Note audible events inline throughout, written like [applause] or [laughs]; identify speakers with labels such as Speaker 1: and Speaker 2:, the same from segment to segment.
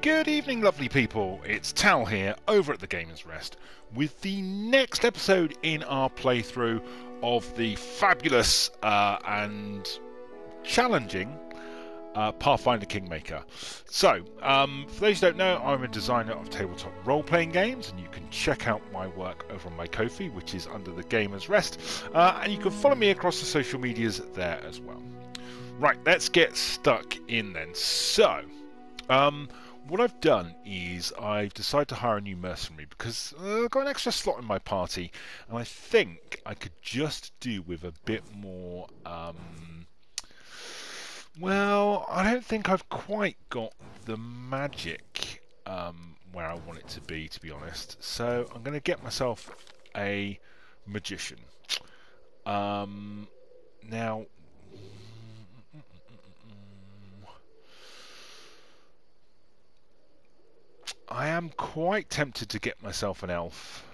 Speaker 1: Good evening, lovely people. It's Tal here over at the Gamers Rest with the next episode in our playthrough of the fabulous uh, and challenging uh, Pathfinder Kingmaker. So, um, for those who don't know, I'm a designer of tabletop role playing games, and you can check out my work over on my Ko-fi, which is under the Gamers Rest, uh, and you can follow me across the social medias there as well. Right, let's get stuck in then. So, um, what I've done is I've decided to hire a new mercenary because uh, I've got an extra slot in my party, and I think I could just do with a bit more. Um, well, I don't think I've quite got the magic um, where I want it to be, to be honest. So I'm going to get myself a magician. Um, now, I am quite tempted to get myself an elf.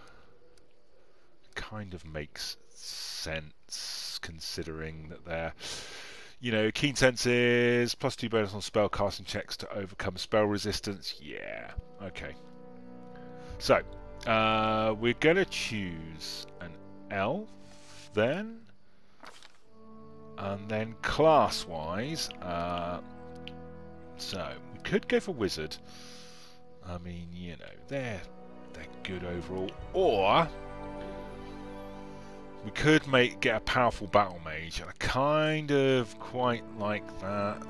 Speaker 1: Kind of makes sense considering that they're, you know, keen senses, plus two bonus on spell casting checks to overcome spell resistance. Yeah, okay. So, uh, we're going to choose an elf then. And then class wise, uh, so we could go for wizard. I mean, you know, they're they're good overall. Or we could make get a powerful battle mage, and I kind of quite like that.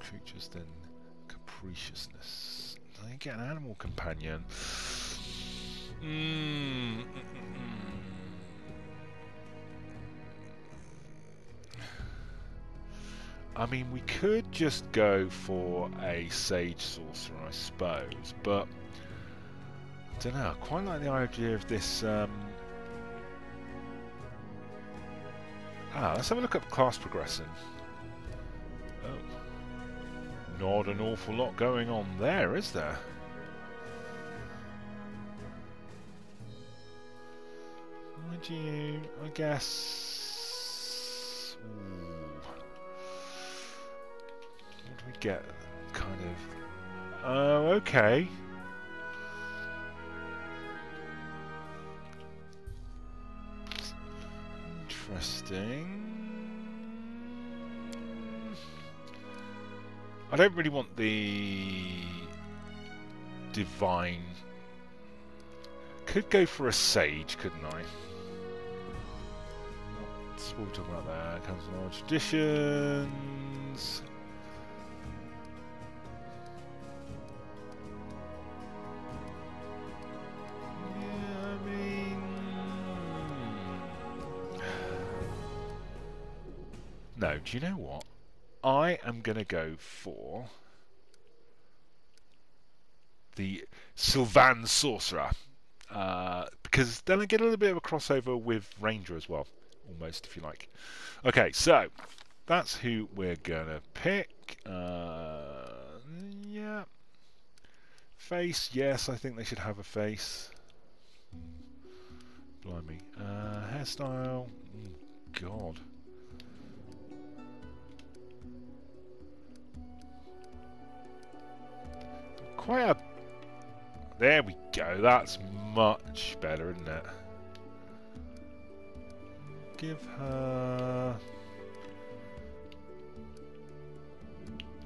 Speaker 1: Creatures, then capriciousness. I get an animal companion. Mm, mm, mm, I mean, we could just go for a Sage Sorcerer, I suppose, but I don't know. I quite like the idea of this. Um... Ah, let's have a look at class progression. Oh, not an awful lot going on there, is there? Would you? I guess. Get? Kind of. Oh, okay. Interesting. I don't really want the divine. Could go for a sage, couldn't I? What we talking about there? Comes from our traditions. No, do you know what? I am going to go for the Sylvan Sorcerer. Uh, because then I get a little bit of a crossover with Ranger as well. Almost, if you like. Okay, so that's who we're going to pick. Uh, yeah. Face, yes, I think they should have a face. Blimey. Uh, hairstyle, oh, God. Quite a... There we go, that's much better, isn't it? Give her...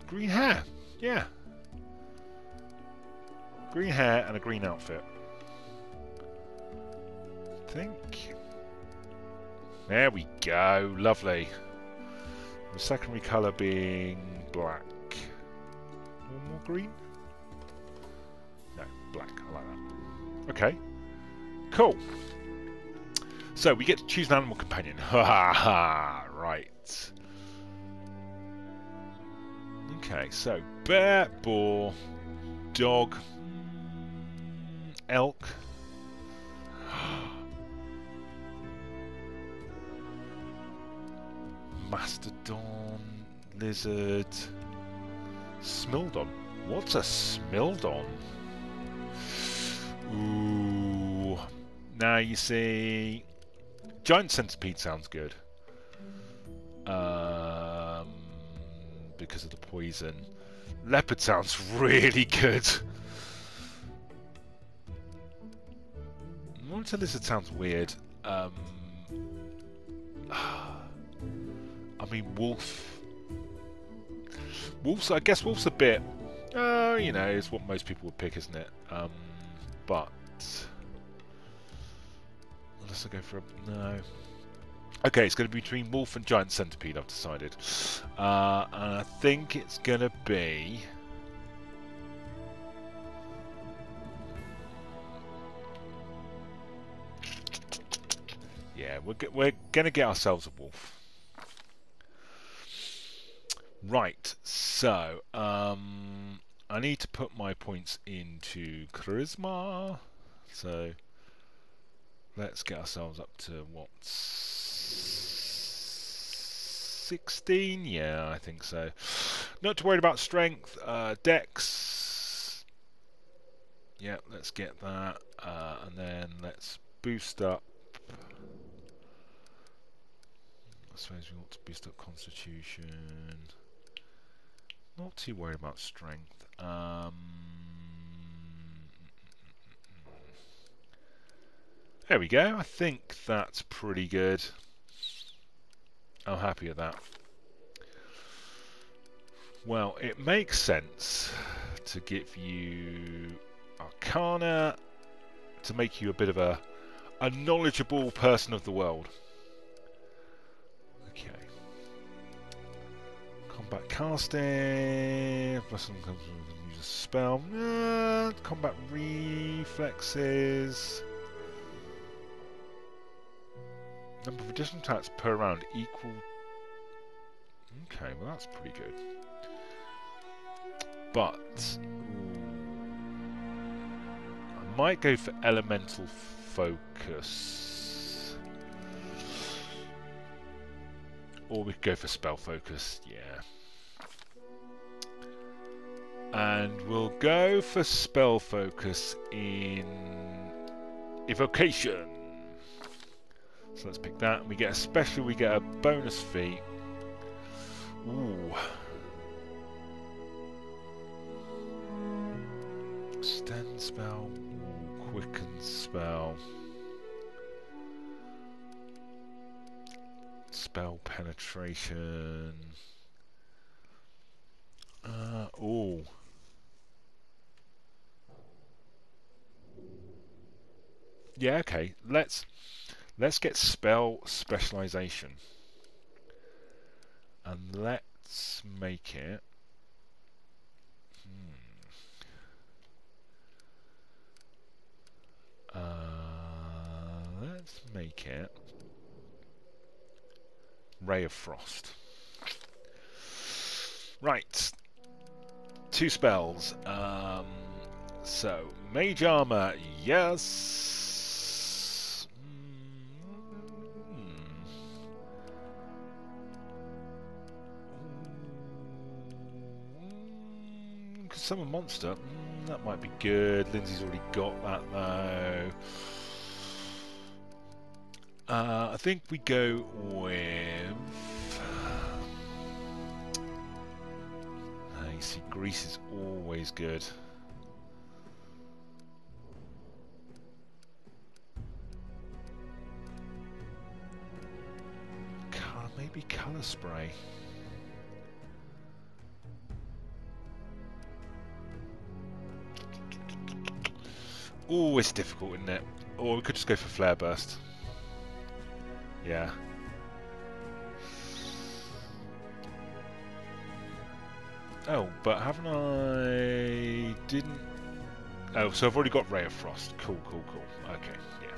Speaker 1: Green hair, yeah. Green hair and a green outfit. I think. There we go, lovely. The secondary colour being black. One more green? Black. I like that. Okay. Cool. So we get to choose an animal companion. [laughs] Ha ha ha. Right. Okay, so bear, boar, dog, elk. [gasps] Mastodon, lizard, smildon. What's a smildon? Ooh. Now you see, giant centipede sounds good. um, because of the poison. Leopard sounds [laughs] really good. Monitor lizard sounds weird. Um, [sighs] I mean, wolf. Wolf's. I guess wolf's a bit. Uh, you know, it's what most people would pick, isn't it? Um, but unless I go for a no. Okay, it's going to be between wolf and giant centipede. I've decided, uh, and I think it's going to be. Yeah, we're we're going to get ourselves a wolf. Right, so um, I need to put my points into charisma. So let's get ourselves up to what 16? Yeah, I think so. Not to worry about strength. Uh, dex. Yeah, let's get that. Uh, and then let's boost up. I suppose we want to boost up constitution. Not too worried about strength. Um, there we go. I think that's pretty good. I'm happy with that. Well, it makes sense to give you Arcana to make you a bit of a, a knowledgeable person of the world. Combat casting. Plus some comes use a spell. Uh, combat reflexes. Number of additional attacks per round equal. Okay, well that's pretty good. But I might go for elemental focus. Or we could go for spell focus, yeah. And we'll go for spell focus in evocation. So let's pick that. We get a special, we get a bonus feat. Ooh. Extend spell, quicken spell. Spell penetration. Uh, oh. yeah, okay. Let's let's get spell specialization, and let's make it. Hmm, uh, let's make it Ray of Frost. Right, two spells. Um, so, Mage Armor, yes. Summon Monster, mm, that might be good. Linzi's already got that though. Uh, I think we go with. Uh, you see, grease is always good. maybe colour spray. It's difficult, isn't it? Or we could just go for Flare Burst. Yeah. Oh, but haven't I... Didn't... Oh, so I've already got Ray of Frost. Cool, cool, cool. Okay, yeah.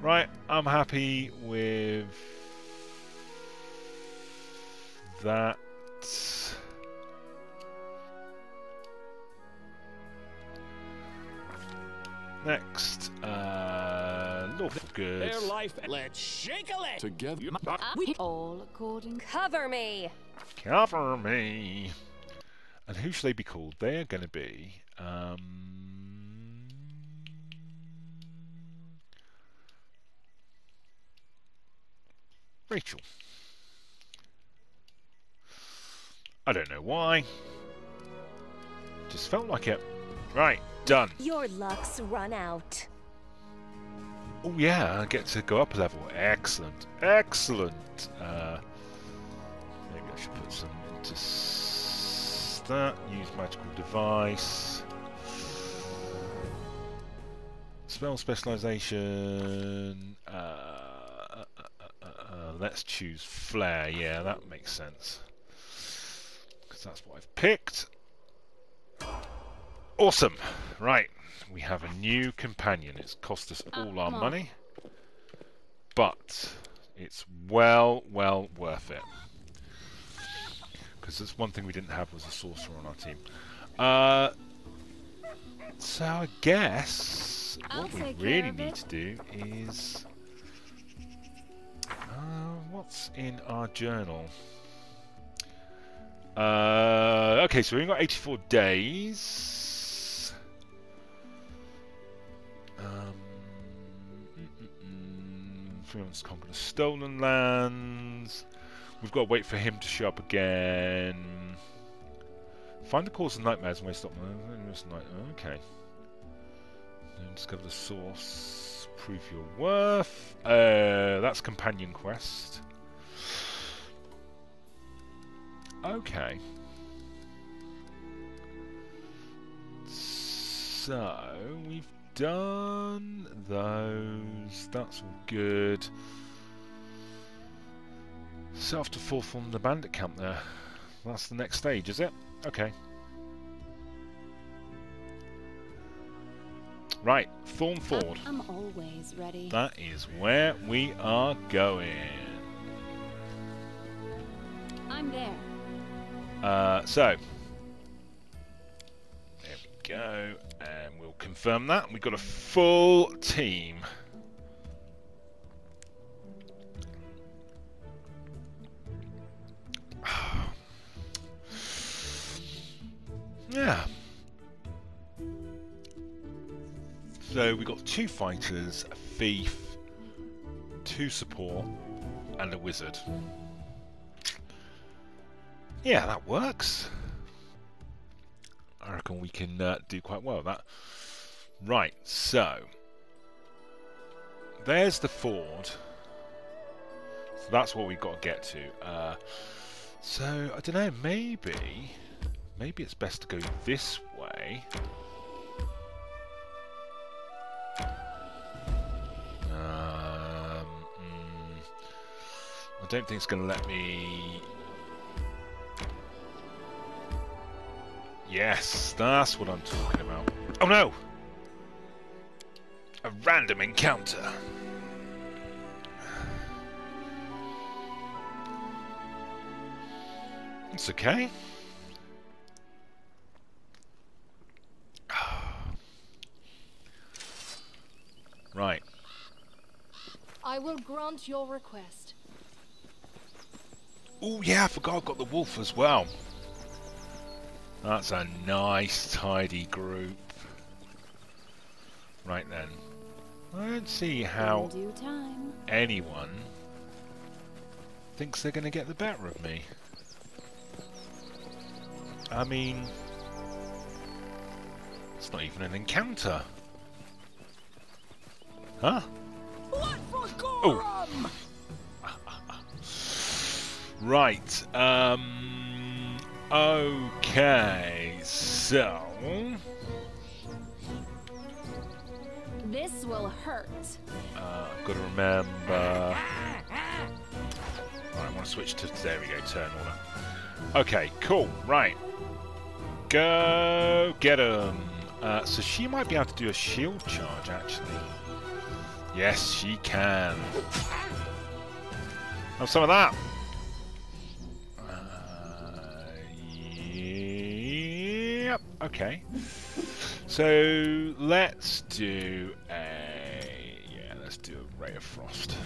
Speaker 1: Right, I'm happy with... That... Next, good.
Speaker 2: Their life. Let's shake a leg
Speaker 3: together.
Speaker 4: We all according. Cover me.
Speaker 1: Cover me. And who should they be called? They are going to be. Um, Rachel. I don't know why. Just felt like it. Right, done.
Speaker 4: Your luck's run out.
Speaker 1: Oh yeah, I get to go up a level. Excellent, excellent. Uh, maybe I should put some into that. Use magical device. Spell specialization. Uh, uh, uh, uh, uh, let's choose flare. Yeah, that makes sense. Because that's what I've picked. Awesome. Right, we have a new companion. It's cost us all our money, but it's well, well worth it. Because that's one thing we didn't have was a sorcerer on our team. Uh, so I guess
Speaker 4: I'll
Speaker 1: what we really need to do is uh, what's in our journal. Uh, okay, so we've got 84 days. Um, to the stolen lands. We've got to wait for him to show up again. Find the cause of nightmares and waste up. Okay. Discover the source. Prove your worth. Uh, that's companion quest. Okay. So we've done those. That's all good. Self to fall from the bandit camp there. That's the next stage, is it? Okay. Right, Thorn Ford.
Speaker 4: I'm always ready.
Speaker 1: That is where we are going.
Speaker 4: I'm there.
Speaker 1: Uh, so, there we go, and we'll confirm that. We've got a full team. [sighs] yeah. So we've got two fighters, a thief, two support, and a wizard. Yeah, that works. I reckon we can uh, do quite well with that. Right, so there's the ford. So that's what we've got to get to. Uh, so I don't know. Maybe, maybe it's best to go this way. Um, mm, I don't think it's going to let me Yes, that's what I'm talking about. Oh no! A random encounter. It's okay. [sighs] Right.
Speaker 3: I will grant your request.
Speaker 1: Oh yeah, I forgot I've got the wolf as well. That's a nice, tidy group. Right then. I don't see how
Speaker 4: In due time.
Speaker 1: anyone thinks they're going to get the better of me. I mean, it's not even an encounter. Huh?
Speaker 2: What for
Speaker 1: Oh. [sighs] Right. Um. Okay. So.
Speaker 4: This will hurt.
Speaker 1: Uh, I've got to remember. Right, I want to switch to. There we go. Turn order. Okay. Cool. Right. Go get him. Uh, so she might be able to do a shield charge actually. Yes, she can. Have some of that. Okay. So let's do a yeah. Let's do a ray of frost.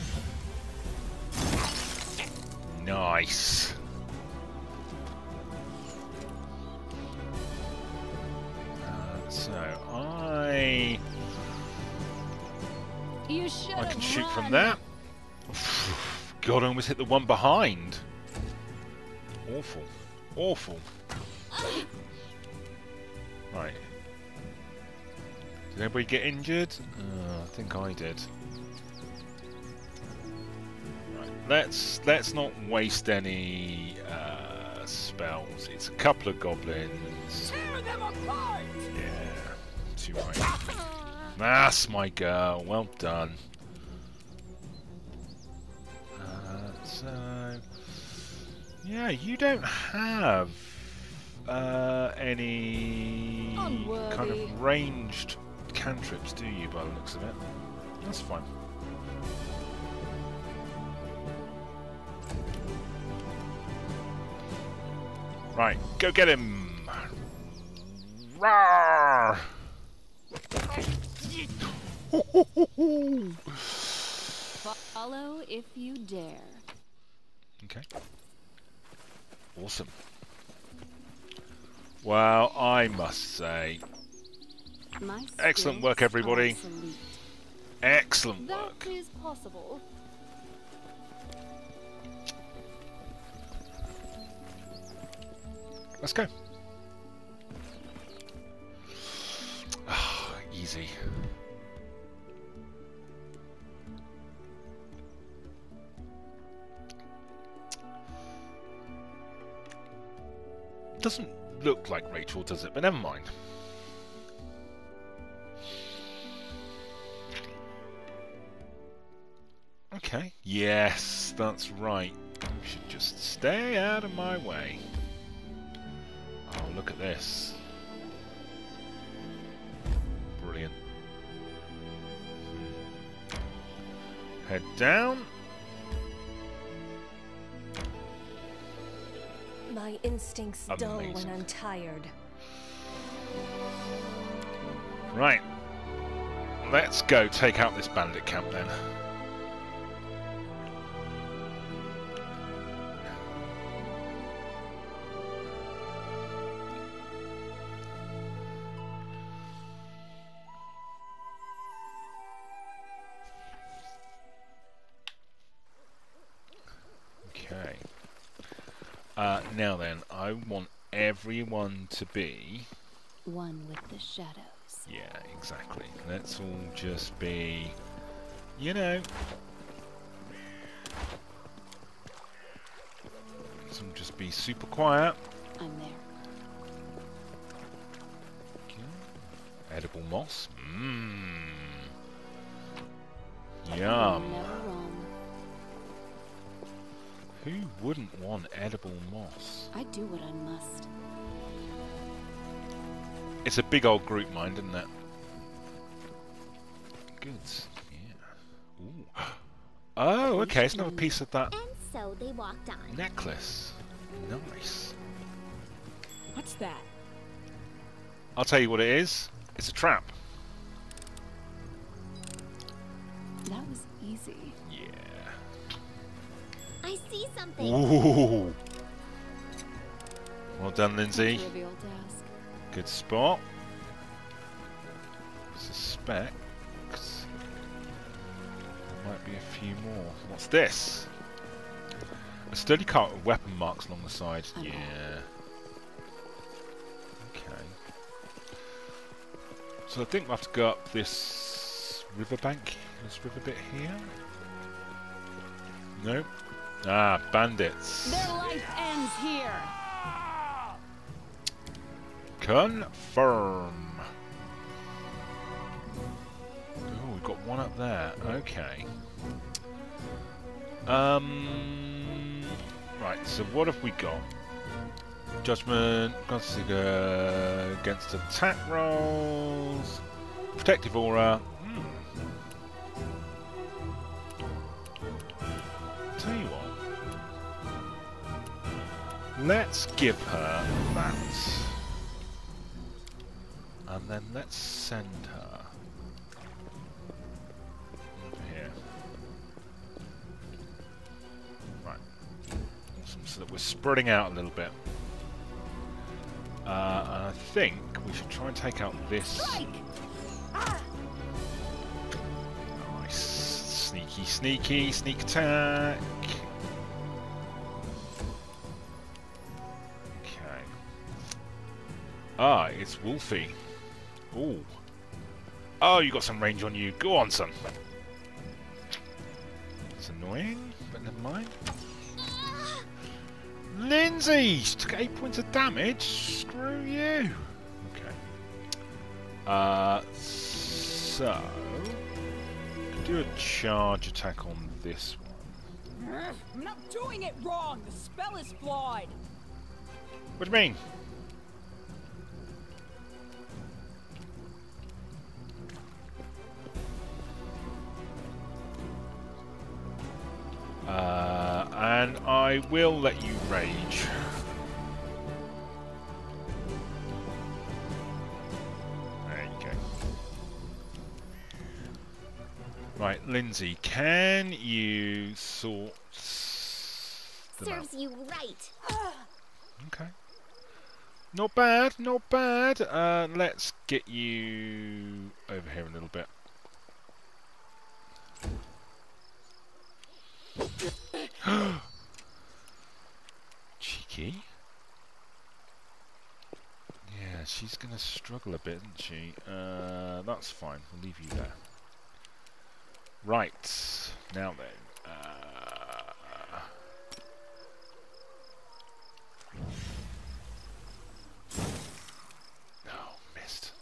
Speaker 1: Nice. Uh, so I I can shoot from
Speaker 3: run.
Speaker 1: there. God, I almost hit the one behind. Awful. awful. Right. Did anybody get injured? Uh, I think I did. Right. Let's let's not waste any uh, spells. It's a couple of goblins.
Speaker 2: Tear them apart!
Speaker 1: Yeah, too right. That's my girl. Well done. Uh, so, yeah, you don't have uh, any kind of ranged cantrips, do you? By the looks of it, that's fine. Right, go get him! Rawr!
Speaker 4: Follow if you dare.
Speaker 1: Okay. Awesome. Well, I must say, Excellent work, everybody.
Speaker 4: are
Speaker 1: excellent
Speaker 3: That
Speaker 1: work.
Speaker 3: is possible.
Speaker 1: Let's go. Ah, easy. Doesn't look like Rachel, does it? But never mind. Okay. Yes, that's right. You should just stay out of my way. Oh, look at this. Brilliant. Hmm. Head down.
Speaker 4: My instincts dull when I'm tired.
Speaker 1: Right. Let's go take out this bandit camp then. Everyone to be
Speaker 4: One with the shadows.
Speaker 1: yeah, exactly. Let's all just be, you know. Let's all just be super quiet.
Speaker 4: I'm there.
Speaker 1: Edible moss. Mmm. Yum. Who wouldn't want edible moss?
Speaker 4: I do what I must.
Speaker 1: It's a big old group mind, isn't it? Good. Yeah. Ooh. [gasps] Oh, okay. It's another piece of that
Speaker 5: And so they walked on.
Speaker 1: necklace. Nice.
Speaker 6: What's that?
Speaker 1: I'll tell you what it is. It's a trap.
Speaker 4: That was easy.
Speaker 1: Yeah.
Speaker 5: I see something.
Speaker 1: Ooh. Well done, Linzi.
Speaker 4: Trivial task.
Speaker 1: Good spot. Suspect there might be a few more. What's this? A sturdy cart with weapon marks along the side.
Speaker 4: Okay.
Speaker 1: Yeah. Okay. So I think we'll have to go up this riverbank. This river bit here. No. Ah, bandits.
Speaker 6: Their life ends here.
Speaker 1: Confirm. Oh, we've got one up there. Okay. Um. Right. So what have we got? Judgment, against attack rolls, protective aura. Hmm. Tell you what. Let's give her that. And then let's send her over here. Right. Awesome. So that we're spreading out a little bit. Uh, and I think we should try and take out this. Nice. Sneaky, sneaky, sneak attack. Okay. Ah, it's Wolfie. Ooh. Oh, you got some range on you. Go on, son. It's annoying, but never mind. Linzi! Took 8 points of damage? Screw you. Okay. Uh, so... Do a charge attack on this one.
Speaker 6: I'm not doing it wrong. The spell is flawed.
Speaker 1: What do you mean? Uh, and I will let you rage. There you go. Right, Linzi, can you sort them out?
Speaker 5: Serves you right.
Speaker 1: Okay. Not bad, not bad. Uh, let's get you over here a little bit. [gasps] Cheeky. Yeah, she's going to struggle a bit, isn't she? Uh, that's fine. We'll leave you there. Right. Now then. Uh, [sighs] Oh, missed.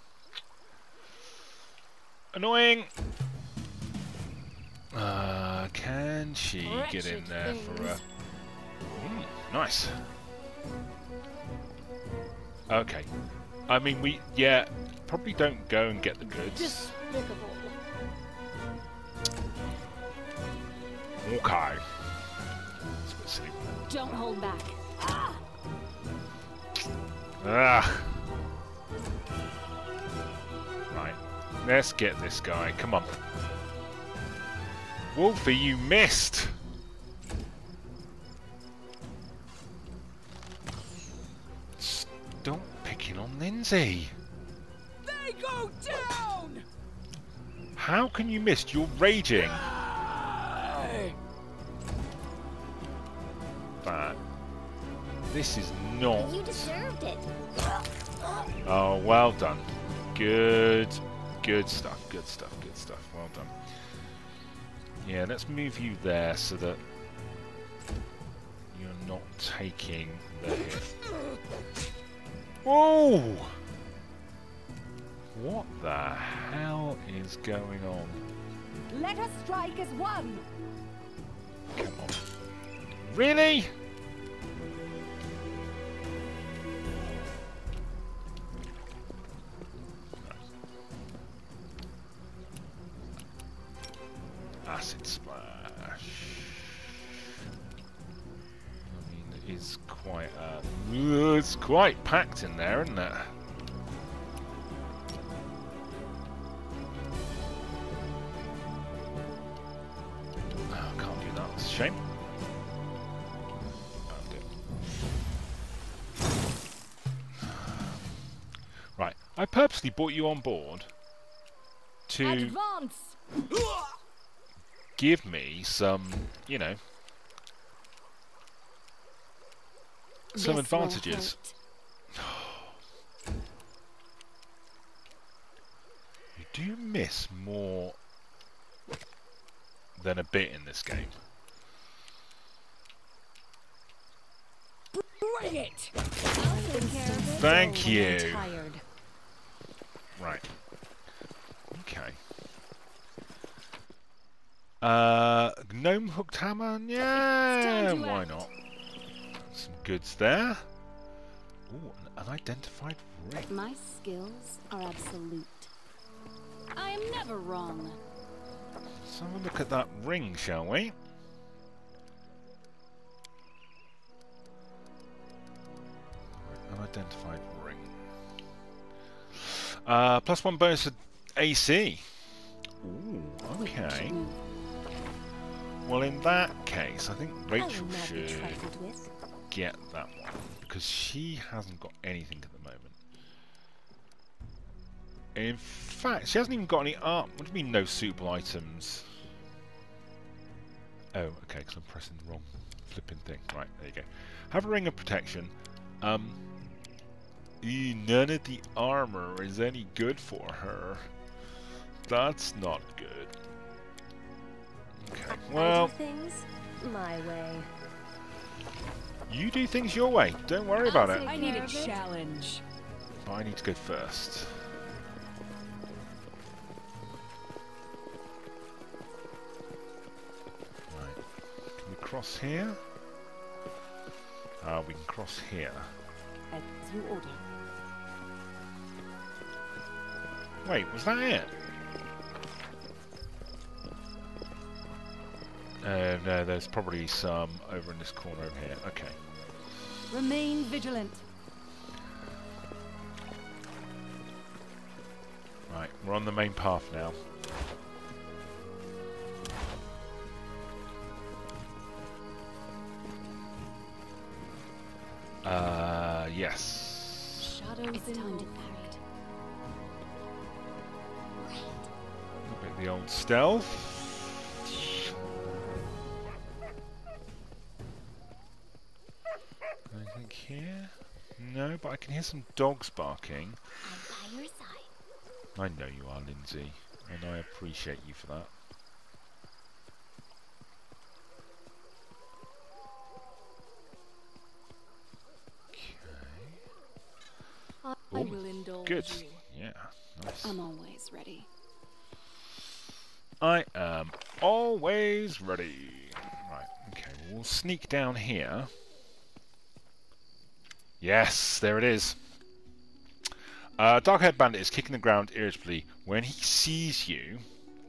Speaker 1: Annoying. Uh, can she get in
Speaker 3: Wretched
Speaker 1: there for a? Mm, nice. Okay. I mean, we yeah probably don't go and get the goods.
Speaker 3: Despicable.
Speaker 1: Okay. It's a bit silly.
Speaker 6: Don't hold back.
Speaker 1: Ah. Right. Let's get this guy. Come on. Wolfie, you missed! Stop picking on Linzi.
Speaker 6: They go down.
Speaker 1: How can you miss? You're raging. But this is not.
Speaker 5: You deserved it.
Speaker 1: Oh, well done. Good, good stuff. Good stuff. Yeah, let's move you there so that you're not taking the hit. Whoa! What the hell is going on?
Speaker 6: Let us strike as one.
Speaker 1: Come on. Really? Quite packed in there, isn't it? Oh, can't do that. It's a shame. Right, I purposely brought you on board to
Speaker 3: Advance!
Speaker 1: give me some, you know, some
Speaker 4: This
Speaker 1: advantages.
Speaker 4: Do
Speaker 1: you miss more than a bit in this game.
Speaker 6: Bring it.
Speaker 1: Thank you. Right. Okay. Uh, gnome hooked hammer? Yeah, why
Speaker 3: act.
Speaker 1: not? Some goods there. Ooh, an unidentified ring.
Speaker 4: My skills are absolute. I am never wrong.
Speaker 1: Let's have a look at that ring, shall we? Unidentified ring. Uh, plus one bonus to AC. Ooh, okay. Well, in that case, I think Rachel should get that one because she hasn't got anything at the moment. In fact, she hasn't even got any art. What do you mean, no suitable items? Oh, okay, because I'm pressing the wrong flipping thing. Right, there you go. Have a ring of protection. Um, none of the armor is any good for her. That's not good. Okay, well,
Speaker 4: things my way.
Speaker 1: you do things your way. Don't worry about
Speaker 4: I'll
Speaker 1: it.
Speaker 6: I need a
Speaker 4: it.
Speaker 6: challenge.
Speaker 1: I need to go first. Cross here? Ah, we can cross here.
Speaker 4: As you order.
Speaker 1: Wait, was that it? Uh, no, there's probably some over in this corner over here. Okay.
Speaker 6: Remain vigilant.
Speaker 1: Right, we're on the main path now. Yes.
Speaker 3: Shadows
Speaker 4: It's time to
Speaker 3: the
Speaker 4: act.
Speaker 1: A bit of the old stealth. Anything here? No, but I can hear some dogs barking.
Speaker 5: I'm by your side.
Speaker 1: I know you are, Linzi, and I appreciate you for that.
Speaker 3: I
Speaker 1: Ooh,
Speaker 3: will indulge
Speaker 1: Good.
Speaker 3: you.
Speaker 1: Yeah, nice.
Speaker 4: I'm always ready.
Speaker 1: I am always ready. Right, okay, we'll sneak down here. Yes, there it is. Uh, Dark-haired bandit is kicking the ground irritably. When he sees you,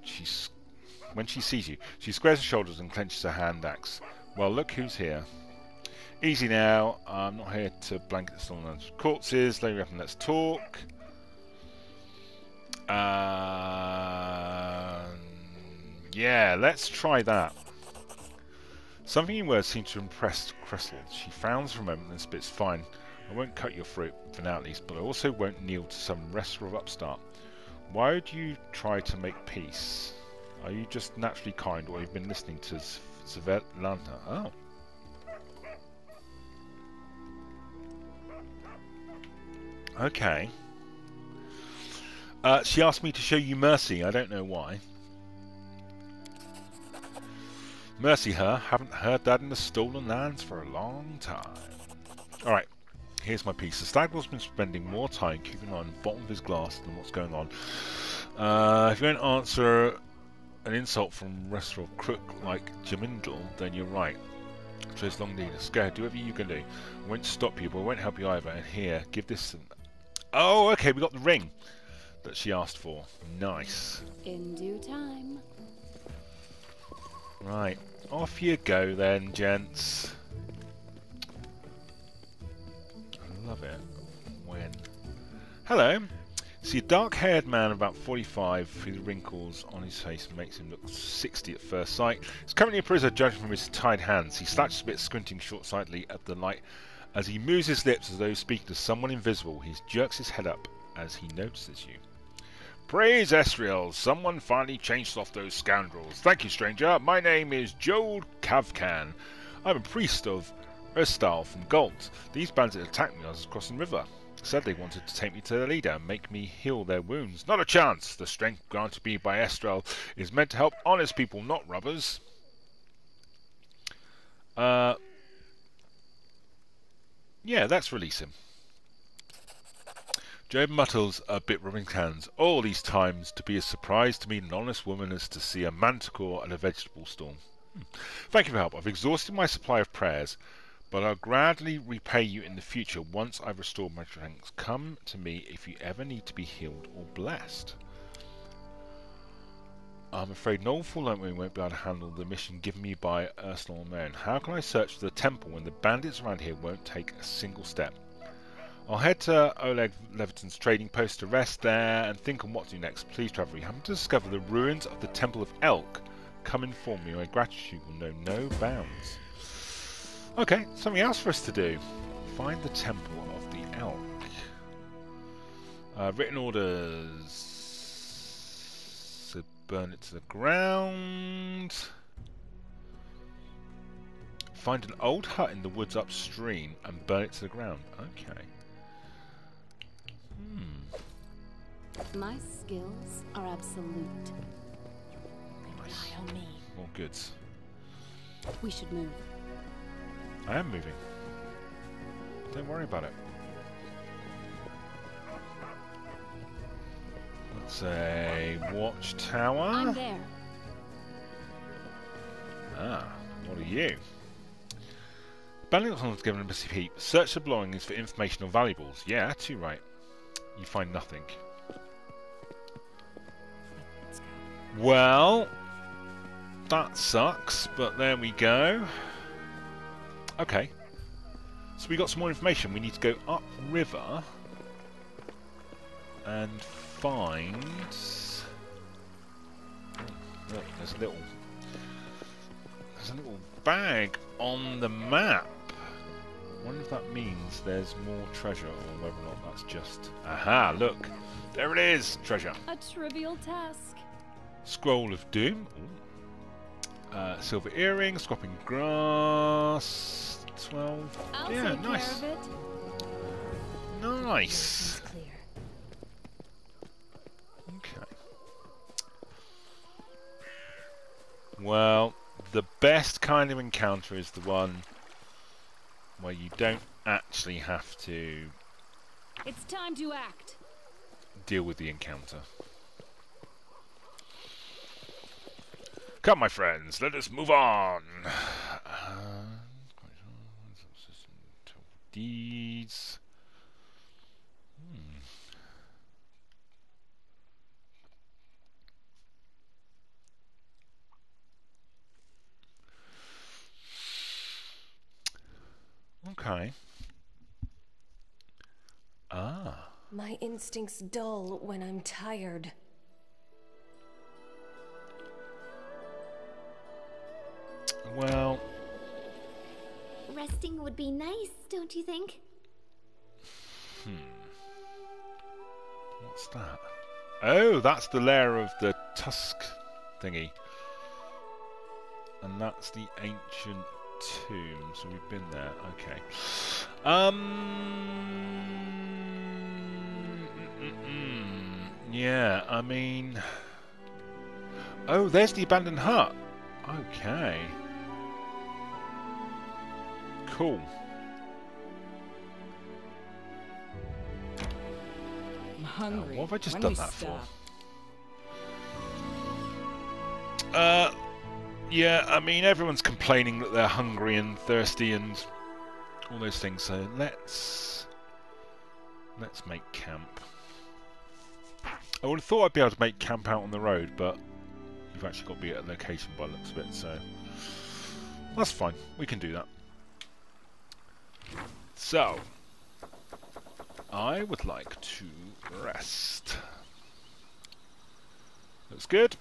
Speaker 1: she's when she sees you, she squares her shoulders and clenches her hand axe. Well, look who's here. Easy now. I'm not here to blanket the stolen corpses. Your weapon. Let's talk. Uh, yeah, let's try that. Something in words seemed to impress Kressle. She frowns for a moment and spits, Fine, I won't cut your throat, for now at least, but I also won't kneel to some Restov upstart. Why would you try to make peace? Are you just naturally kind, or you've been listening to Svetlana? Oh. Okay. Uh, she asked me to show you mercy. I don't know why. Mercy her. Haven't heard that in the stolen lands for a long time. Alright. Here's my piece. The Stag Lord's been spending more time keeping on bottom of his glass than what's going on. Uh, if you don't answer an insult from Restov crook like Jamandi, then you're right. So it's long leader. Scared, do whatever you can do. I won't stop you, but I won't help you either. And here, give this... Oh, okay, we got the ring that she asked for. Nice.
Speaker 4: In due time.
Speaker 1: Right, off you go then, gents. I love it. When? Hello. See a dark-haired man about 45 through the wrinkles on his face makes him look 60 at first sight. He's currently a prisoner judging from his tied hands. He slouches a bit, squinting short-sightedly at the light as he moves his lips as though speaking to someone invisible. He jerks his head up as he notices you. Praise Erastil, someone finally chased off those scoundrels. Thank you, stranger. My name is Jhod Kavken. I'm a priest of Erastil from Galt. These bandits attacked me as I was crossing the river. Said they wanted to take me to their leader and make me heal their wounds. Not a chance. The strength granted me by Erastil is meant to help honest people, not robbers. Uh, yeah, let's release him. Jhod mutters a bit rubbing hands. All these times to be as surprised to meet an honest woman as to see a manticore at a vegetable storm. Hmm. Thank you for help. I've exhausted my supply of prayers, but I'll gladly repay you in the future once I've restored my strength. Come to me if you ever need to be healed or blessed. I'm afraid Noel Fullerton won't be able to handle the mission given me by Ursula on. How can I search for the temple when the bandits around here won't take a single step? I'll head to Oleg Leveton's trading post to rest there and think on what to do next. Please, traveler, you happen to discover the ruins of the Temple of Elk. Come inform me. My gratitude will know no bounds. Okay, something else for us to do. Find the Temple of the Elk. Uh, written orders. So burn it to the ground. Find an old hut in the woods upstream and burn it to the ground. Okay.
Speaker 4: Hmm. My skills are absolute.
Speaker 1: Nice.
Speaker 4: Rely on me.
Speaker 1: More goods.
Speaker 4: We should move.
Speaker 1: I am moving. Don't worry about it. That's a watchtower.
Speaker 4: I'm there.
Speaker 1: Ah, what are you? Bandit was given a missing heap. Search the belongings for information or valuables. Yeah, too right. You find nothing. Well, that sucks, but there we go. Okay. So we got some more information. We need to go upriver and find. Look, there's a little. There's a little bag on the map. I wonder if that means there's more treasure or whether or not that's just. Aha! Look, there it is. Treasure.
Speaker 4: A trivial task.
Speaker 1: Scroll of Doom. Uh, silver earring, swapping grass. 12.
Speaker 4: I'll
Speaker 1: yeah, nice.
Speaker 4: care of it.
Speaker 1: Nice.
Speaker 5: Clear.
Speaker 1: Okay. Well, the best kind of encounter is the one where you don't actually have to
Speaker 4: It's time to act.
Speaker 1: deal with the encounter. Come, my friends, let us move on. [sighs] Uh, deeds. Okay. Ah.
Speaker 5: My instincts dull when I'm tired.
Speaker 1: Well,
Speaker 7: Resting would be nice, don't you think? Hmm.
Speaker 1: What's that? Oh, that's the lair of the tusk thingy. And that's the ancient tomb. So we've been there. Okay. Um. mm, mm, mm. Yeah, I mean. Oh, there's the abandoned hut. Okay. Cool.
Speaker 6: I'm hungry.
Speaker 1: what have I just
Speaker 6: When
Speaker 1: done that for? Uh, yeah, I mean, everyone's complaining that they're hungry and thirsty and all those things, so let's. Let's make camp. I would have thought I'd be able to make camp out on the road, but you've actually got to be at a location by the looks of it, so. That's fine, we can do that. So. I would like to rest. Looks good.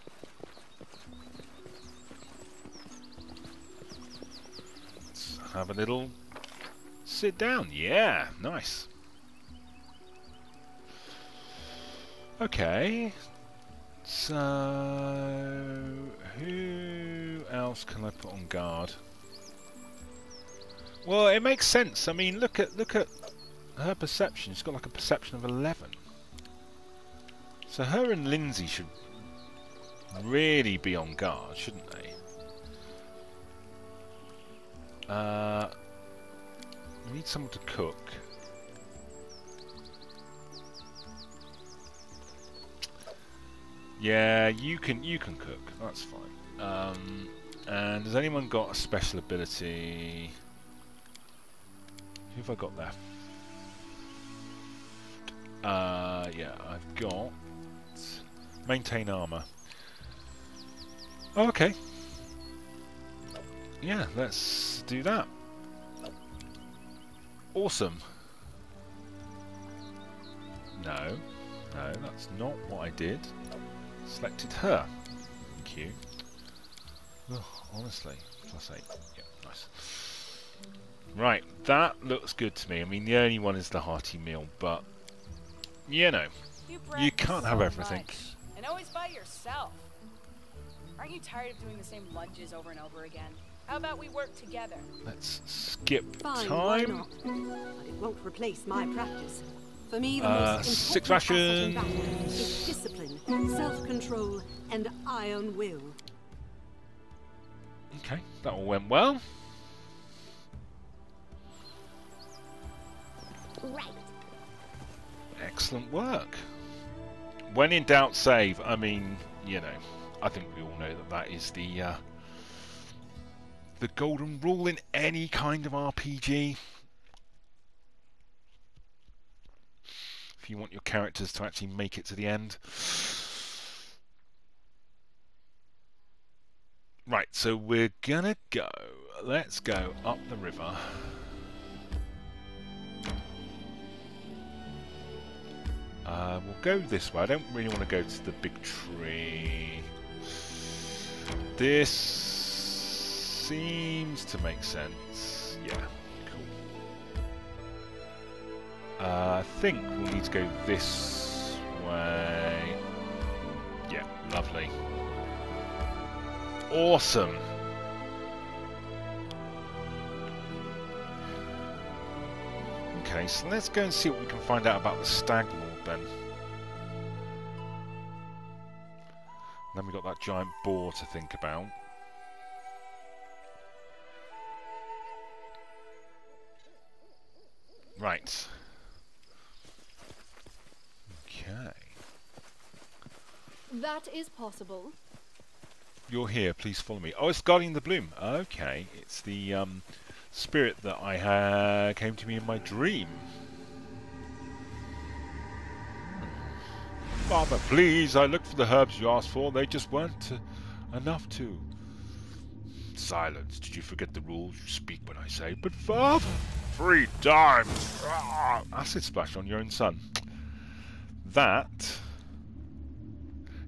Speaker 1: Have a little sit down. Yeah, nice. Okay. So, who else can I put on guard? Well, it makes sense. I mean, look at look at her perception. She's got like a perception of eleven. So her and Linzi should really be on guard, shouldn't they? Uh, we need someone to cook. Yeah, you can you can cook. That's fine. Um, and has anyone got a special ability? Who have I got left? Uh, yeah, I've got maintain armor. Oh, okay. Yeah, let's do that. Awesome. No, no, that's not what I did. Selected her. Thank you. Ugh, honestly, plus eight. Yeah, nice. Right, that looks good to me. I mean, the only one is the hearty meal, but you know,
Speaker 8: You,
Speaker 1: You can't have everything.
Speaker 8: much, and always by yourself. Aren't you tired of doing the same lunges over and over again? How about we work together?
Speaker 1: let's skip
Speaker 6: Fine, why
Speaker 1: time.
Speaker 6: not? But it won't replace my practice.
Speaker 9: For me, the
Speaker 1: Uh,
Speaker 9: most
Speaker 1: six
Speaker 9: important in
Speaker 1: rations.
Speaker 9: battle is discipline, self-control, and iron will.
Speaker 1: Okay, that all went well.
Speaker 7: Right.
Speaker 1: Excellent work. When in doubt, save. I mean, you know, I think we all know that that is the uh, the golden rule in any kind of RPG. If you want your characters to actually make it to the end. Right, so we're gonna go. Let's go up the river. Uh, we'll go this way. I don't really want to go to the big tree. This seems to make sense. Yeah, cool. Uh, I think we'll need to go this way. Yeah, lovely. Awesome. Okay, so let's go and see what we can find out about the Stag Lord then. Then we've got that giant boar to think about.
Speaker 3: That is possible.
Speaker 1: You're here, please follow me. Oh, it's Guardian the Bloom. Okay, it's the um, spirit that I came to me in my dream. Father, please, I looked for the herbs you asked for. They just weren't uh, enough to. Silence. Did you forget the rules? You speak when I say. But Father, three times. Ah, acid splash on your own son. That.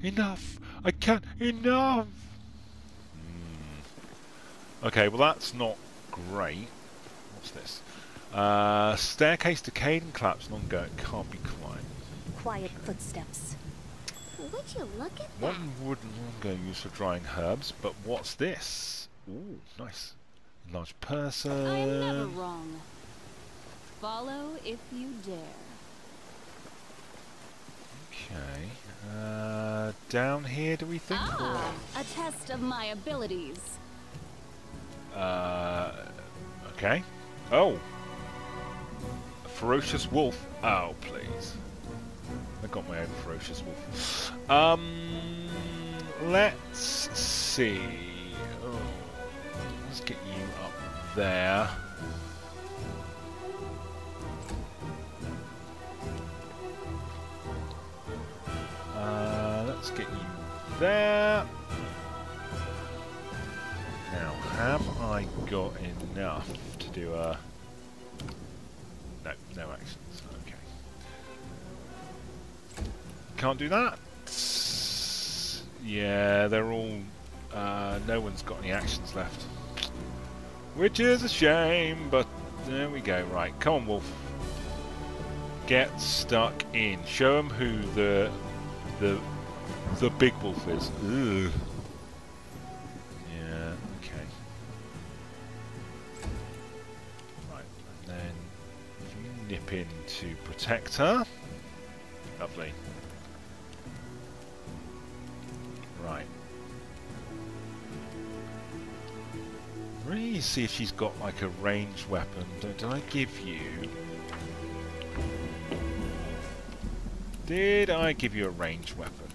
Speaker 1: Enough. I can't. Enough. Hmm. Okay, well that's not great. What's this? Uh, staircase decayed and collapsed. Non-go. It can't be climbed.
Speaker 4: Quiet footsteps.
Speaker 7: Would you look at that?
Speaker 1: One wooden longer used for drying herbs, but what's this? Ooh, nice. Large person.
Speaker 4: I am never wrong. Follow if you dare.
Speaker 1: Okay. Uh, down here, do we think?
Speaker 4: Ah, a test of my abilities.
Speaker 1: Uh, okay. Oh. A ferocious wolf. Oh, please. I got my own ferocious wolf. Um, let's see. Oh, let's get you up there. Get you there. Now, have I got enough to do a... No, no actions. Okay. Can't do that. Yeah, they're all... Uh, no one's got any actions left. Which is a shame, but there we go. Right, come on, Wolf. Get stuck in. Show them who the the the big wolf is. Yeah. Okay. Right, and then you nip in to protect her. Lovely. Right. Really see if she's got like a ranged weapon. Did I give you? Did I give you a ranged weapon?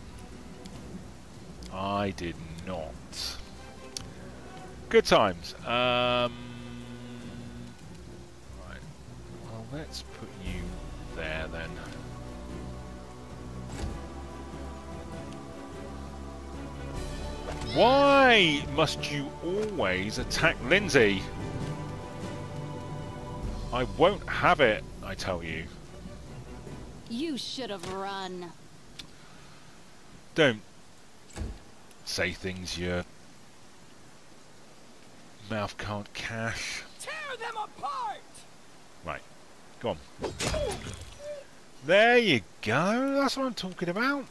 Speaker 1: I did not. Good times. Um, right. Well, let's put you there then. Why must you always attack Linzi? I won't have it, I tell you.
Speaker 4: You should have run.
Speaker 1: Don't say things your mouth can't cash.
Speaker 2: Tear them apart!
Speaker 1: Right, go on. There you go. That's what I'm talking about.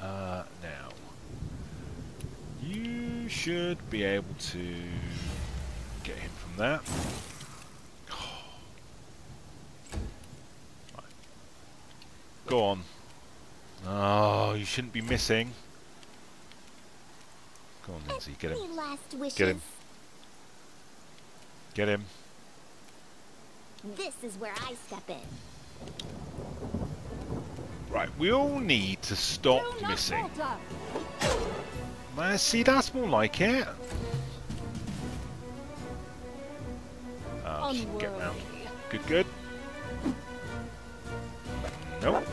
Speaker 1: Uh, now, you should be able to get him from there. [sighs] Right. Go on. Oh, you shouldn't be missing. Go on, Linzi. Get him.
Speaker 7: Any last wishes?
Speaker 1: Get him. Get him.
Speaker 7: This is where I step in.
Speaker 1: Right, we all need to stop missing. Uh, see, that's more like it. Oh, get round. Good, good. Nope.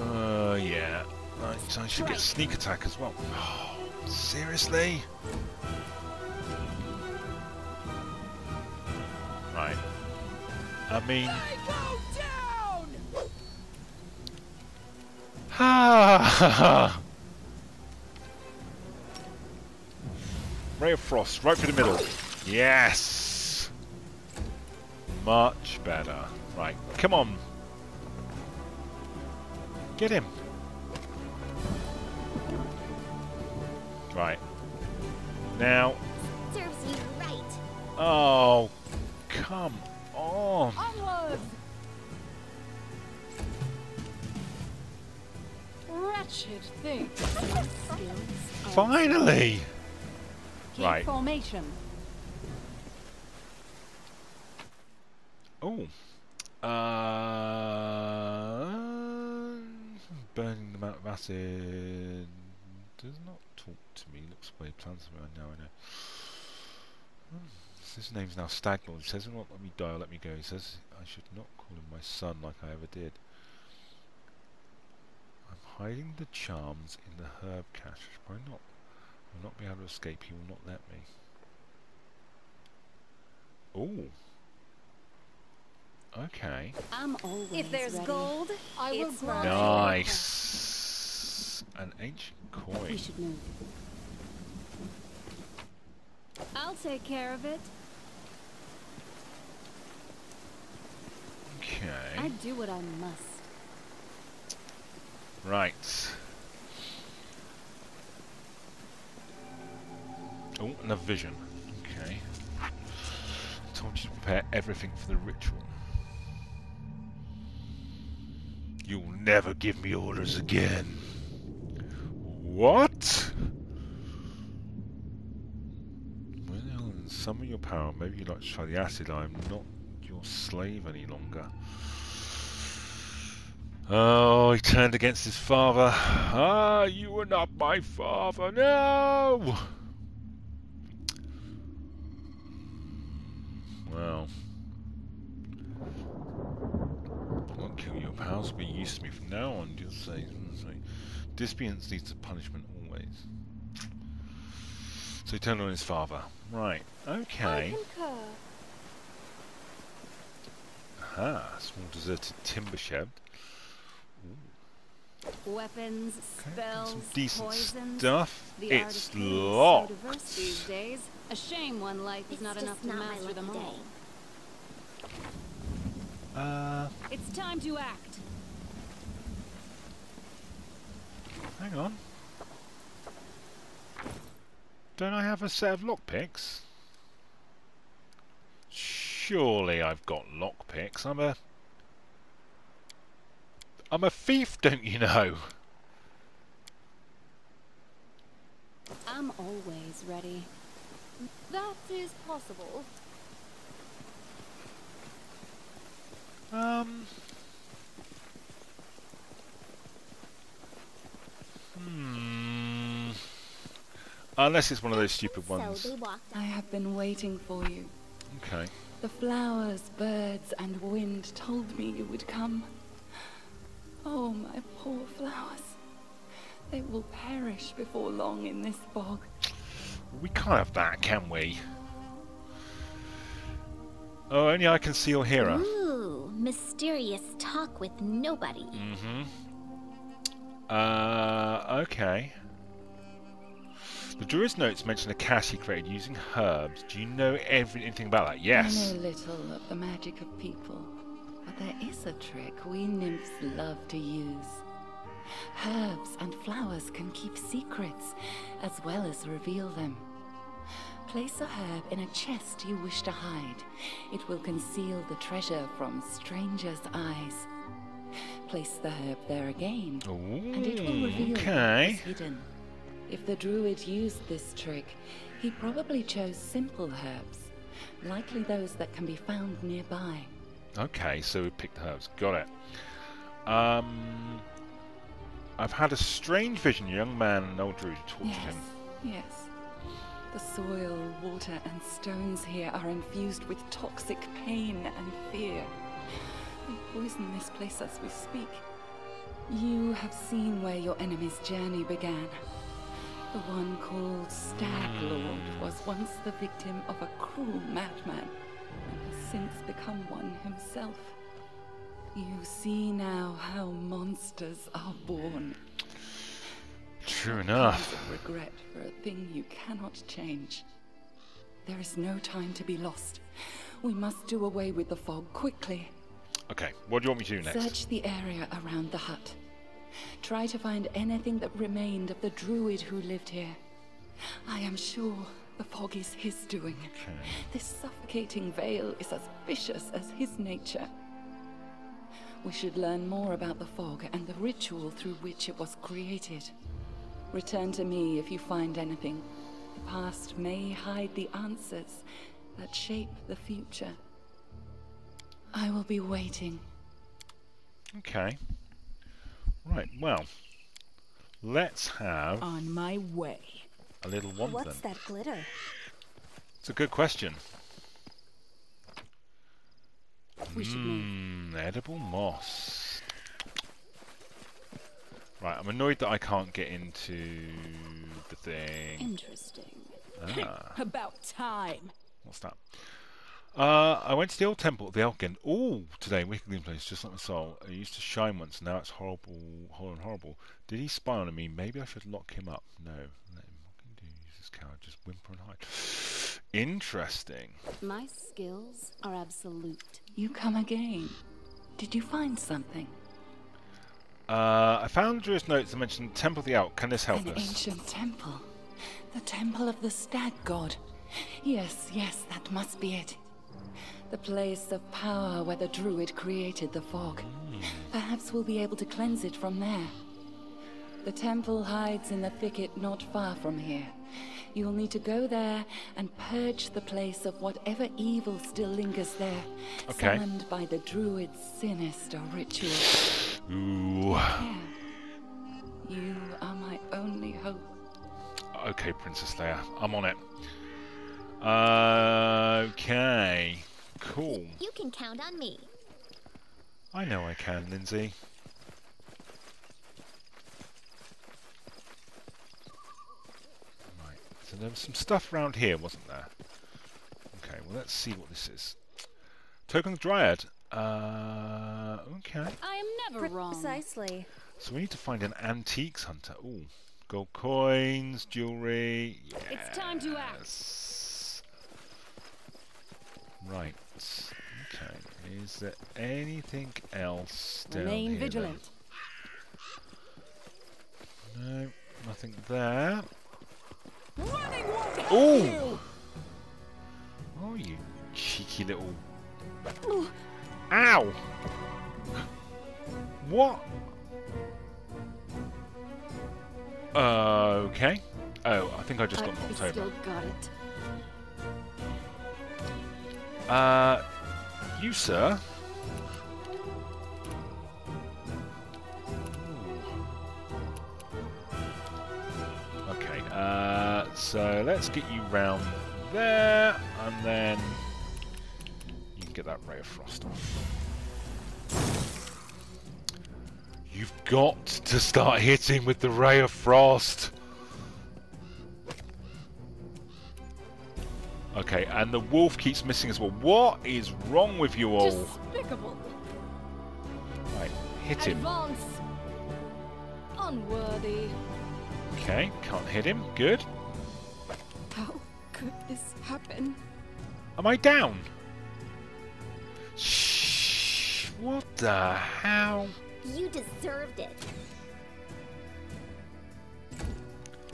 Speaker 1: Uh, yeah. Right, so I should get sneak attack as well. Oh, [gasps] seriously? Right. I mean... Ha! [laughs] Ray of Frost, right through the middle. Yes! Much better. Right, come on. Get him. Right. Now.
Speaker 7: Serves you right.
Speaker 1: Oh, come on.
Speaker 9: Onwards!
Speaker 3: Wretched thing.
Speaker 1: Finally!
Speaker 9: Keep
Speaker 1: Right.
Speaker 9: formation.
Speaker 1: Oh. Uh, burning the amount of acid does not talk to me. Looks way plans me. I know, I know. Hmm. His name's now Stagnall. He says, "Will not let me die or let me go." He says, "I should not call him my son like I ever did." I'm hiding the charms in the herb cache. Why not? I will not be able to escape. He will not let me. Oh. Okay.
Speaker 4: I'm always
Speaker 5: If there's
Speaker 4: ready.
Speaker 5: gold,
Speaker 3: I will
Speaker 5: it's mine.
Speaker 1: Nice. An ancient
Speaker 4: We
Speaker 1: coin.
Speaker 4: should move. I'll take care of it.
Speaker 1: Okay.
Speaker 4: I do what I must.
Speaker 1: Right. Oh, and a vision. Okay. Told you to prepare everything for the ritual. You'll never give me orders again. What? Well, summon your power. Maybe you'd like to try the acid. I'm not your slave any longer. Oh, he turned against his father. Ah, you were not my father. No! Well. I won't kill your powers will be used to me from now on, just say. say. Disobedience leads to punishment always. So he turned on his father. Right, okay. Aha, small deserted timber shed.
Speaker 4: Weapons,
Speaker 1: Okay,
Speaker 4: spells,
Speaker 1: some decent
Speaker 4: poisons.
Speaker 1: stuff.
Speaker 4: The
Speaker 1: it's
Speaker 4: art of
Speaker 1: locked.
Speaker 4: so these days. A shame one life is not enough to
Speaker 7: not my
Speaker 4: master them all.
Speaker 1: Uh,
Speaker 4: It's time to act.
Speaker 1: Hang on. Don't I have a set of lockpicks? Surely I've got lockpicks. I'm a... I'm a thief, [laughs] don't you know?
Speaker 4: I'm always ready.
Speaker 3: That is possible.
Speaker 1: Um... Hmm... Unless it's one of those stupid ones.
Speaker 7: So they walked
Speaker 9: I have been waiting for you.
Speaker 1: Okay.
Speaker 9: The flowers, birds, and wind told me you would come. Oh, my poor flowers. They will perish before long in this bog.
Speaker 1: We can't have that, can we? Oh, only I can see or hear her.
Speaker 7: Ooh, mysterious talk with nobody.
Speaker 1: Mm-hmm. Uh, okay. The Druid's notes mention a cache he created using herbs. Do you know anything about that? Yes.
Speaker 9: I know little of the magic of people, but there is a trick we nymphs love to use. Herbs and flowers can keep secrets as well as reveal them. Place a herb in a chest you wish to hide. It will conceal the treasure from strangers' eyes. Place the herb there again, and it will reveal what
Speaker 1: okay.
Speaker 9: is hidden. If the druid used this trick, he probably chose simple herbs, likely those that can be found nearby.
Speaker 1: Okay, so we picked herbs. Got it. Um, I've had a strange vision. A young man and an old druid tortured
Speaker 9: Yes,
Speaker 1: him.
Speaker 9: yes. The soil, water, and stones here are infused with toxic pain and fear. They poison this place as we speak. You have seen where your enemy's journey began. The one called Stag hmm. Lord was once the victim of a cruel madman and has since become one himself. You see now how monsters are born.
Speaker 1: True enough.
Speaker 9: regret for a thing you cannot change. There is no time to be lost. We must do away with the fog quickly.
Speaker 1: Okay, what do you want me to do next?
Speaker 9: Search the area around the hut. Try to find anything that remained of the druid who lived here. I am sure the fog is his doing. This suffocating veil is as vicious as his nature. We should learn more about the fog and the ritual through which it was created. Return to me if you find anything. The past may hide the answers that shape the future. I will be waiting.
Speaker 1: Okay. Right, well, let's have
Speaker 6: On my way.
Speaker 1: a little one
Speaker 5: What's
Speaker 1: then.
Speaker 5: that glitter?
Speaker 1: It's a good question.
Speaker 6: We should move.
Speaker 1: Hmm, edible moss. Right, I'm annoyed that I can't get into the thing.
Speaker 6: Interesting.
Speaker 1: Ah, [laughs]
Speaker 6: About time.
Speaker 1: what's that? Uh, I went to the old temple of the Elkin. Ooh, today, wicked green place, just like my soul. It used to shine once, now it's horrible, horrible and horrible. Did he spy on me? Maybe I should lock him up. No, let him. What can he do? Use this coward, just whimper and hide. [gasps] Interesting.
Speaker 4: My skills are absolute.
Speaker 9: You come again. Did you find something?
Speaker 1: Uh, I found Druid's notes that mentioned Temple of the Elk. Can this help
Speaker 9: An
Speaker 1: us?
Speaker 9: ancient temple. The temple of the stag god. Yes, yes, that must be it. The place of power where the druid created the fog. Perhaps we'll be able to cleanse it from there. The temple hides in the thicket not far from here. You'll need to go there and purge the place of whatever evil still lingers there,
Speaker 1: Okay.
Speaker 9: summoned by the druid's sinister ritual.
Speaker 1: Ooh.
Speaker 9: Here. You are my only hope.
Speaker 1: Okay, Princess Leia, I'm on it. Uh, okay, cool.
Speaker 7: You can count on me.
Speaker 1: I know I can, Linzi. Right, so there was some stuff around here, wasn't there? Okay, well let's see what this is. Token Dryad. Uh, okay.
Speaker 3: I am never wrong.
Speaker 5: Precisely.
Speaker 1: So we need to find an antiques hunter. Ooh, gold coins, jewelry. Yes.
Speaker 3: It's time to act.
Speaker 1: Yes. Okay. Is there anything else down
Speaker 3: Remain
Speaker 1: here? then?
Speaker 3: vigilant.
Speaker 1: No, nothing there.
Speaker 6: Running won't help
Speaker 1: Ooh. Oh, you cheeky little. Ow! What? Uh, okay. Oh, I think I just got knocked over.
Speaker 4: still got it.
Speaker 1: Uh, you, sir. Okay, uh, so let's get you round there, and then you can get that ray of frost off. You've got to start hitting with the ray of frost. Okay, and the wolf keeps missing as well. What is wrong with you all?
Speaker 3: Despicable.
Speaker 1: Right, hit him.
Speaker 3: Advance. Unworthy.
Speaker 1: Okay, can't hit him. Good.
Speaker 6: How could this happen?
Speaker 1: Am I down? Shh. What the hell?
Speaker 7: You deserved it.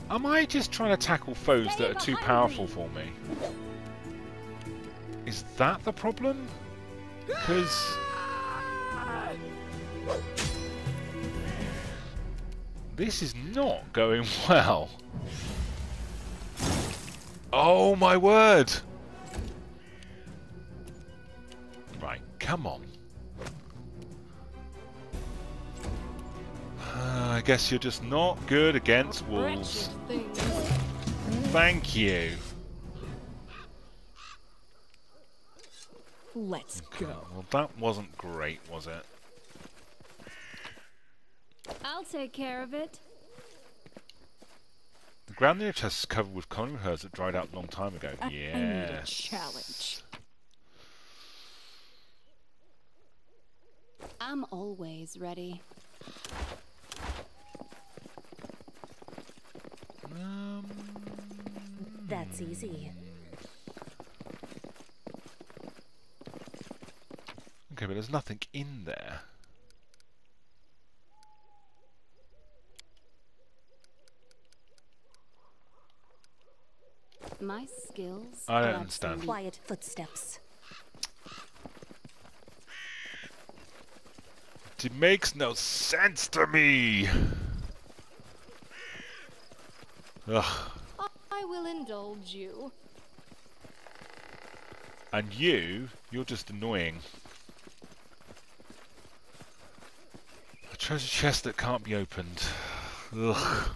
Speaker 1: Am I just trying to tackle foes that are too powerful for me? Is that the problem? Because... This is not going [laughs] well. Oh my word! Right, come on. Uh, I guess you're just not good against wolves. Thank you.
Speaker 6: Let's
Speaker 1: Okay,
Speaker 6: go.
Speaker 1: Well, that wasn't great, was it?
Speaker 4: I'll take care of it.
Speaker 1: The ground near chest is covered with common herbs that dried out a long time ago.
Speaker 6: I,
Speaker 1: yes.
Speaker 6: I need a challenge.
Speaker 4: I'm always ready.
Speaker 1: Um,
Speaker 5: That's easy.
Speaker 1: okay, but there's nothing in there.
Speaker 4: My skills.
Speaker 1: I don't
Speaker 4: are
Speaker 1: understand.
Speaker 5: Quiet footsteps.
Speaker 1: It makes no sense to me. Ugh.
Speaker 3: I will indulge you.
Speaker 1: And you, you're just annoying. Treasure chest that can't be opened. Ugh.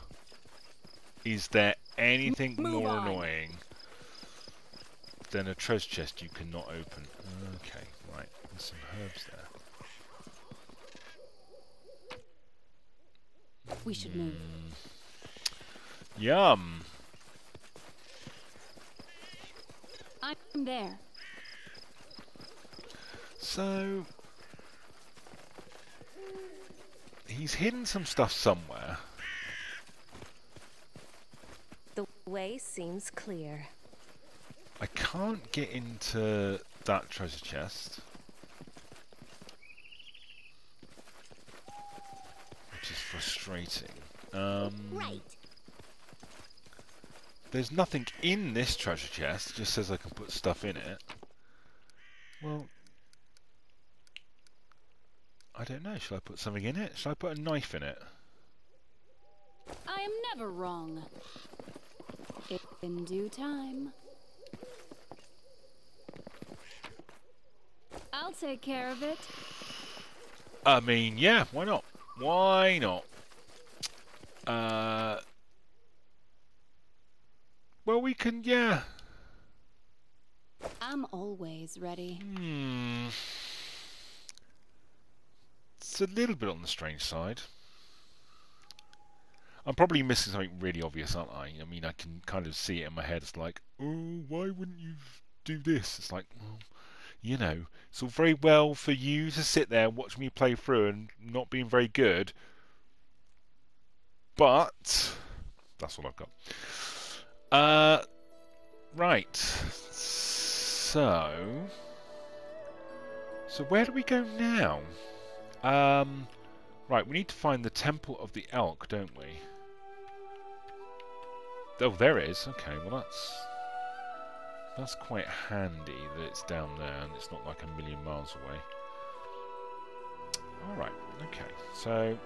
Speaker 1: Is there anything
Speaker 6: Move
Speaker 1: more
Speaker 6: on.
Speaker 1: annoying than a treasure chest you cannot open? Okay, right. There's some herbs there.
Speaker 4: We should move. Hmm.
Speaker 1: Yum.
Speaker 4: I'm there.
Speaker 1: So he's hidden some stuff somewhere.
Speaker 5: The way seems clear.
Speaker 1: I can't get into that treasure chest. Which is frustrating. Um,
Speaker 7: Right.
Speaker 1: There's nothing in this treasure chest. It just says I can put stuff in it. Well, I don't know. Shall I put something in it? Shall I put a knife in it?
Speaker 4: I am never wrong. In due time. I'll take care of it.
Speaker 1: I mean, yeah, why not? Why not? Uh, well, we can, yeah.
Speaker 4: I'm always ready.
Speaker 1: Hmm. It's a little bit on the strange side. I'm probably missing something really obvious, aren't I? I mean, I can kind of see it in my head. It's like, oh, why wouldn't you do this? It's like, well, you know, it's all very well for you to sit there and watch me play through and not being very good. But that's all I've got. Uh, right. So, so where do we go now? Um, right, we need to find the Temple of the Elk, don't we? Oh, there it is. Okay, well that's that's quite handy that it's down there and it's not like a million miles away. All right. Okay. So.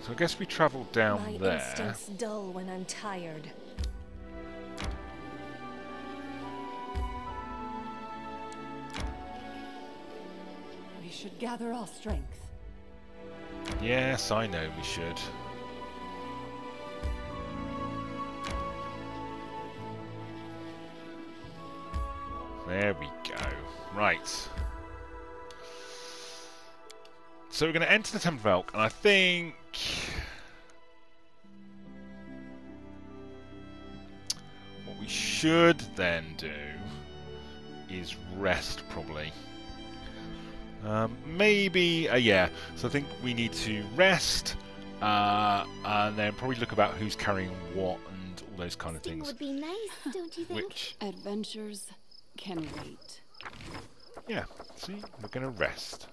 Speaker 1: So I guess we travel down
Speaker 5: My
Speaker 1: there.
Speaker 5: instincts dull when I'm tired.
Speaker 6: Should gather our strength.
Speaker 1: Yes, I know we should. There we go. Right. So we're going to enter the Temple of Elk, and I think... What we should then do is rest, probably. Um, maybe, uh, yeah. So I think we need to rest, uh, and then probably look about who's carrying what and all those kind of
Speaker 7: Sting
Speaker 1: things.
Speaker 7: would be nice, don't you think?
Speaker 1: Which,
Speaker 4: Adventures can wait.
Speaker 1: yeah. See, we're gonna rest.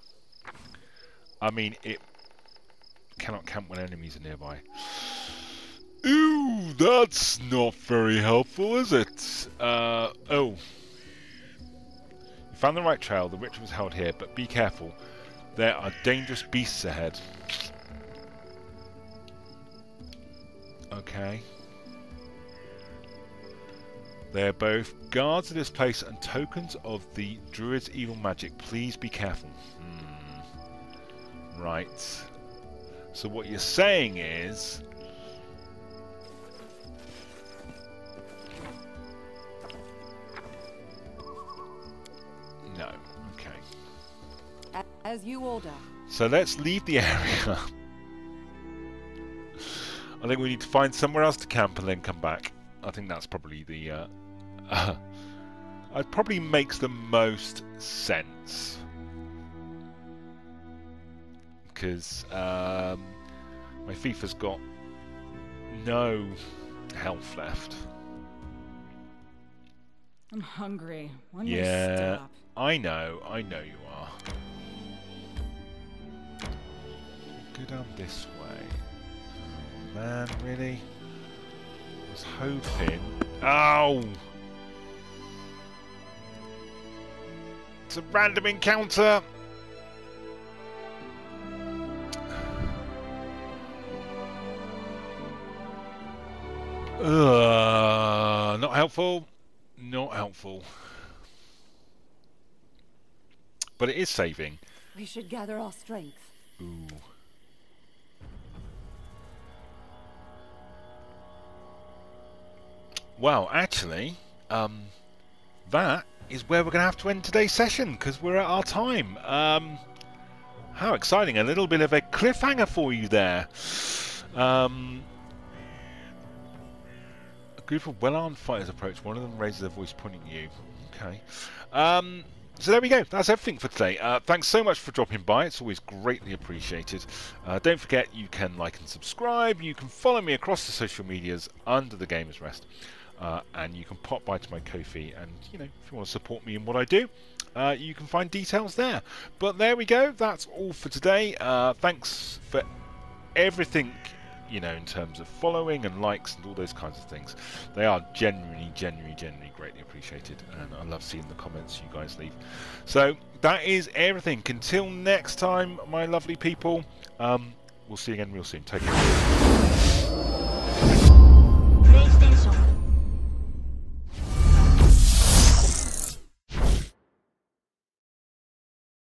Speaker 1: I mean, it cannot camp when enemies are nearby. Ooh, that's not very helpful, is it? Uh, oh. You found the right trail. The ritual was held here, but be careful. There are dangerous beasts ahead. Okay. They're both guards of this place and tokens of the druid's evil magic. Please be careful. Hmm. Right. So what you're saying is...
Speaker 6: As you order.
Speaker 1: So let's leave the [laughs] area. I think we need to find somewhere else to camp and then come back. I think that's probably the... Uh, [laughs] uh, it probably makes the most sense. Because um, my FIFA's got no health left.
Speaker 6: I'm hungry. When
Speaker 1: yeah. I know, I know you Go down this way. Oh man, really? I was hoping. Ow! It's a random encounter! Ugh, not helpful. Not helpful. But it is saving.
Speaker 6: We should gather our strength.
Speaker 1: Ooh. Well, actually, um, that is where we're going to have to end today's session because we're at our time. Um, how exciting! A little bit of a cliffhanger for you there. Um, a group of well-armed fighters approach. One of them raises their voice, pointing at you. Okay. Um, so there we go. That's everything for today. Uh, thanks so much for dropping by. It's always greatly appreciated. Uh, don't forget you can like and subscribe. You can follow me across the social medias under the Gamers Rest. Uh, and you can pop by to my Ko-fi and, you know, if you want to support me in what I do, uh, you can find details there. But there we go. That's all for today. Uh, thanks for everything, you know, in terms of following and likes and all those kinds of things. They are genuinely, genuinely, genuinely greatly appreciated. And I love seeing the comments you guys leave. So that is everything. Until next time, my lovely people, um, we'll see you again real soon. Take care.